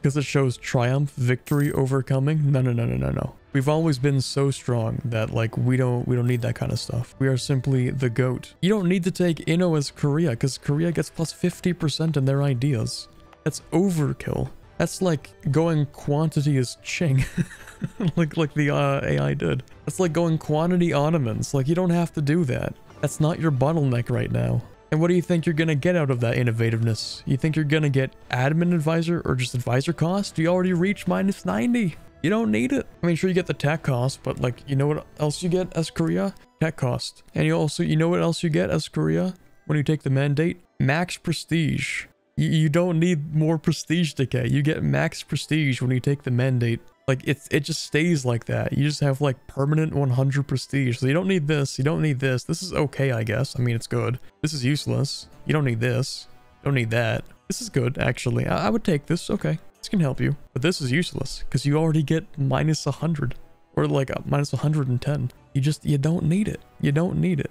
because it shows triumph, victory, overcoming. No, no, no, no, no, no. We've always been so strong that like we don't we don't need that kind of stuff. We are simply the goat. You don't need to take Inno as Korea because Korea gets plus 50% in their ideas. That's overkill. That's like going quantity as Qing, like like the uh, AI did. That's like going quantity Ottomans. Like you don't have to do that. That's not your bottleneck right now. And what do you think you're gonna get out of that innovativeness? You think you're gonna get admin advisor or just advisor cost? You already reached minus 90. You don't need it. I mean, sure you get the tech cost, but like, you know what else you get as Korea? Tech cost. And you also, you know what else you get as Korea when you take the mandate? Max prestige. You, you don't need more prestige decay. You get max prestige when you take the mandate. Like it's it just stays like that. You just have like permanent 100 prestige. So you don't need this. You don't need this. This is okay, I guess. I mean, it's good. This is useless. You don't need this. Don't need that. This is good, actually. I, I would take this. Okay. This can help you. But this is useless because you already get minus 100 or like minus 110. You just, you don't need it. You don't need it.